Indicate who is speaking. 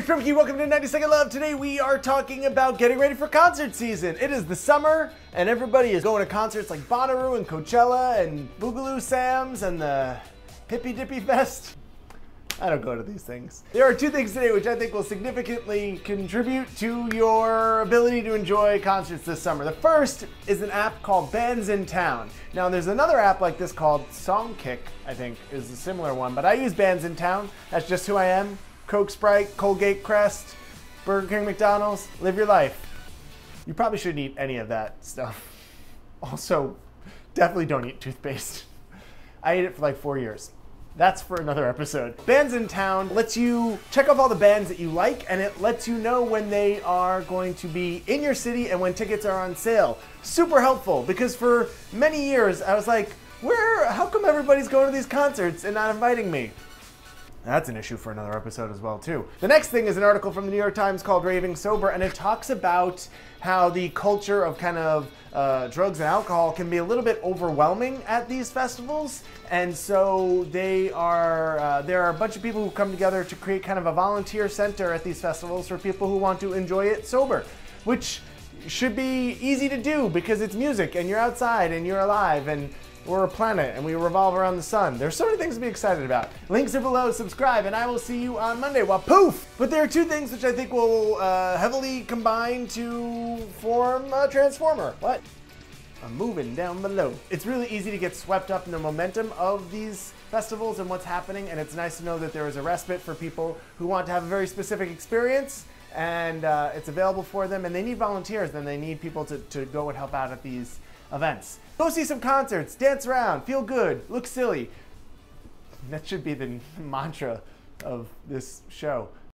Speaker 1: Rich Boehmcke, welcome to 90 Second Love. Today we are talking about getting ready for concert season. It is the summer and everybody is going to concerts like Bonnaroo and Coachella and Boogaloo Sam's and the Hippy Dippy Fest. I don't go to these things. There are two things today which I think will significantly contribute to your ability to enjoy concerts this summer. The first is an app called Bands in Town. Now there's another app like this called Songkick, I think is a similar one, but I use Bands in Town. That's just who I am. Coke Sprite, Colgate Crest, Burger King, McDonald's, live your life. You probably shouldn't eat any of that stuff. Also, definitely don't eat toothpaste. I ate it for like four years. That's for another episode. Bands in Town lets you check off all the bands that you like and it lets you know when they are going to be in your city and when tickets are on sale. Super helpful because for many years I was like, where, how come everybody's going to these concerts and not inviting me? That's an issue for another episode as well, too. The next thing is an article from the New York Times called Raving Sober, and it talks about how the culture of kind of uh, drugs and alcohol can be a little bit overwhelming at these festivals. And so they are, uh, there are a bunch of people who come together to create kind of a volunteer center at these festivals for people who want to enjoy it sober, which should be easy to do because it's music and you're outside and you're alive and we're a planet and we revolve around the sun. There's so many things to be excited about. Links are below, subscribe, and I will see you on Monday. Well, poof! But there are two things which I think will uh, heavily combine to form a Transformer. What? I'm moving down below. It's really easy to get swept up in the momentum of these festivals and what's happening, and it's nice to know that there is a respite for people who want to have a very specific experience and uh, it's available for them and they need volunteers and they need people to, to go and help out at these events. Go see some concerts, dance around, feel good, look silly. That should be the mantra of this show.